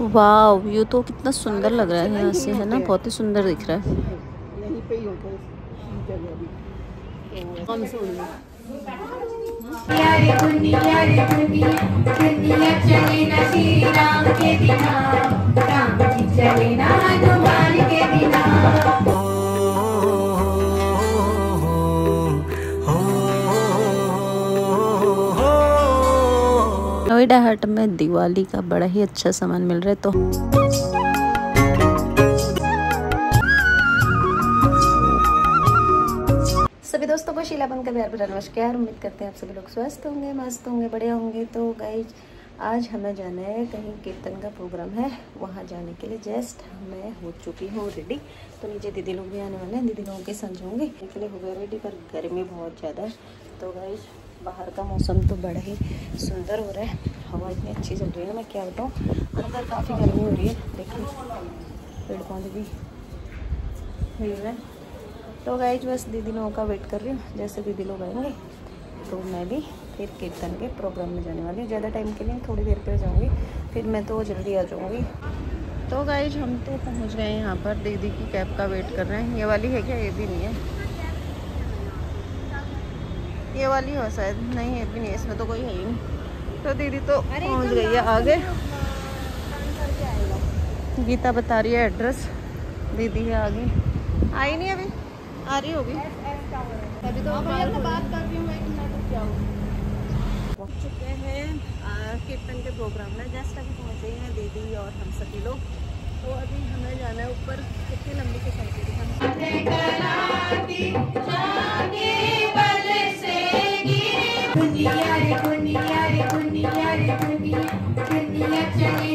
वाह व्यू तो कितना सुंदर लग रहा है यहाँ से है ना? बहुत ही सुंदर दिख रहा है। यहीं पे ही होता है इस जगह भी। तो हम सुन यारे दुनिया रे दुनिया दुनिया चले ना श्री राम के बिना राम जी चले ना नोएडा हाट में दिवाली का बड़ा ही अच्छा सामान मिल रहा है तो सभी दोस्तों को शीलापन का प्यार नमस्कार। उम्मीद करते हैं आप सभी लोग स्वस्थ होंगे, मस्त होंगे, बढ़िया होंगे। तो गाइज़ आज हमें जाना है, कहीं कीर्तन का प्रोग्राम है। वहाँ जाने के लिए जस्ट मैं हो चुकी हूँ रेडी तो नीचे दीदी लोग भी आने वाले हैं, दीदी लोगों के संग होंगे के लिए हो गया रेडी पर गर्मी बहुत ज़्यादा है। तो गाइज़ बाहर का मौसम तो बड़ा ही सुंदर हो रहा है। हवा इतनी अच्छी चल रही है ना, मैं क्या बताऊँ? अंदर काफ़ी गर्मी हो रही है, देखिए। पेड़ पौधे भी हुई है। तो गाइज़ बस दीदी लोगों का वेट कर रही हूँ। जैसे दीदी लोग आएँगे तो मैं भी फिर कीर्तन के प्रोग्राम में जाने वाली हूँ। ज़्यादा टाइम के लिए थोड़ी देर पर जाऊँगी। फिर मैं तो जल्दी आ जाऊँगी। तो गाइज़ हम तो पहुँच गए हैं यहाँ पर। दीदी की कैब का वेट कर रहे हैं। ये वाली है क्या? ये भी नहीं है। ये वाली हो शायद। नहीं है भी नहीं इसमें तो कोई है ही नहीं। तो दीदी तो पहुँच गई है आगे। गीता बता रही है एड्रेस दीदी है आगे। आई नहीं अभी? आ रही होगी। अभी तो बात कर रही हूँ पहुँच चुके हैं कीर्तन के प्रोग्राम में। जस्ट अभी पहुँचे हैं दीदी और हम सभी लोग। तो अभी हमें जाना है ऊपर। कितनी लंबी से चलती हम दुनिया चले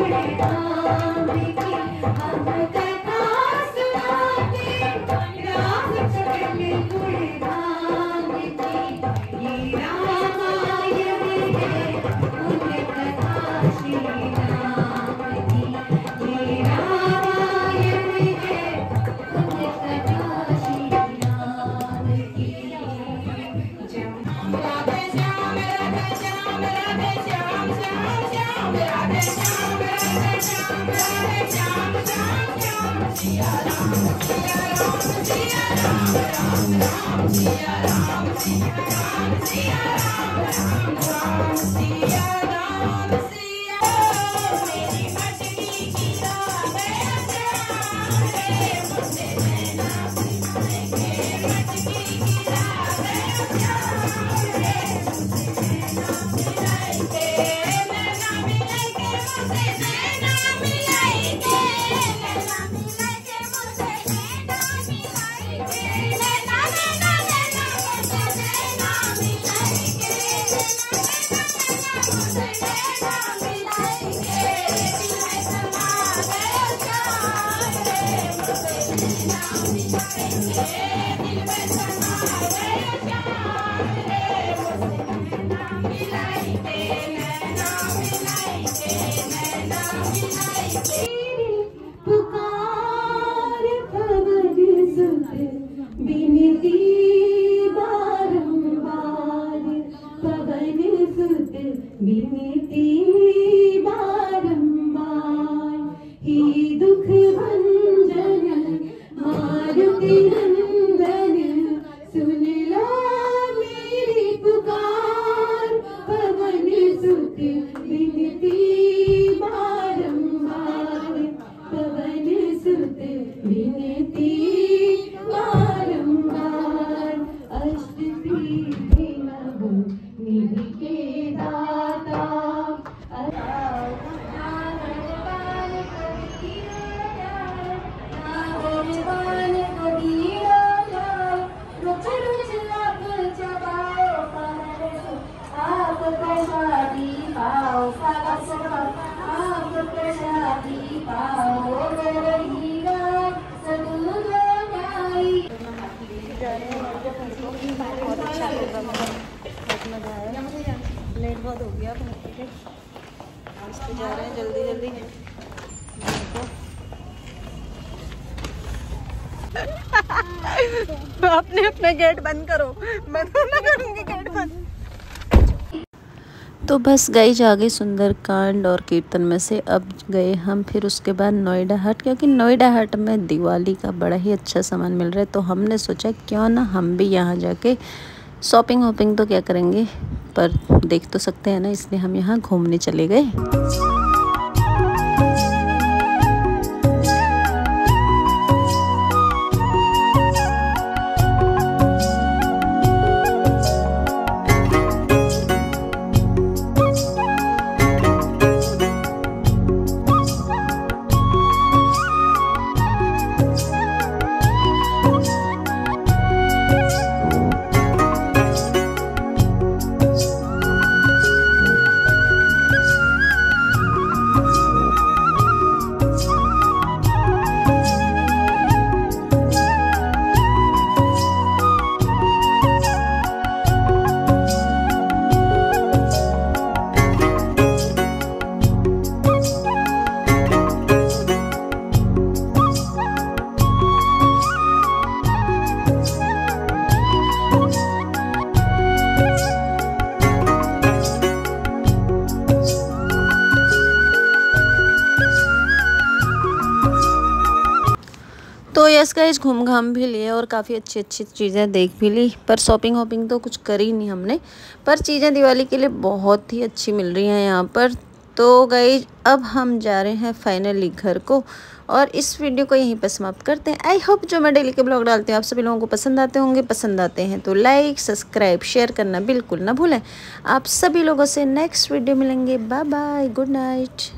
हम Yeah. आज तो जा रहे हैं जल्दी जल्दी। गेट बंद करो। मैं तो ना करूँगी गेट बंद। तो बस गई जा गई सुंदरकांड और कीर्तन में से। अब गए हम फिर उसके बाद नोएडा हाट, क्योंकि नोएडा हाट में दिवाली का बड़ा ही अच्छा सामान मिल रहा है। तो हमने सोचा, क्यों ना हम भी यहाँ जाके शॉपिंग वॉपिंग तो क्या करेंगे? पर देख तो सकते हैं ना इसलिए हम यहाँ घूमने चले गए। यस गाइज़ घूम घाम भी लिए और काफ़ी अच्छी अच्छी चीज़ें देख भी ली, पर शॉपिंग वॉपिंग तो कुछ करी नहीं हमने। पर चीज़ें दिवाली के लिए बहुत ही अच्छी मिल रही हैं यहाँ पर। तो गाइज़ अब हम जा रहे हैं फाइनली घर को और इस वीडियो को यहीं पर समाप्त करते हैं। आई होप जो मैं डेली के ब्लॉग डालती हूँ, आप सभी लोगों को पसंद आते होंगे, पसंद आते हैं तो लाइक सब्सक्राइब शेयर करना बिल्कुल ना भूलें। आप सभी लोगों से नेक्स्ट वीडियो मिलेंगे। Bye bye good night